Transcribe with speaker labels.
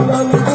Speaker 1: Hallelujah.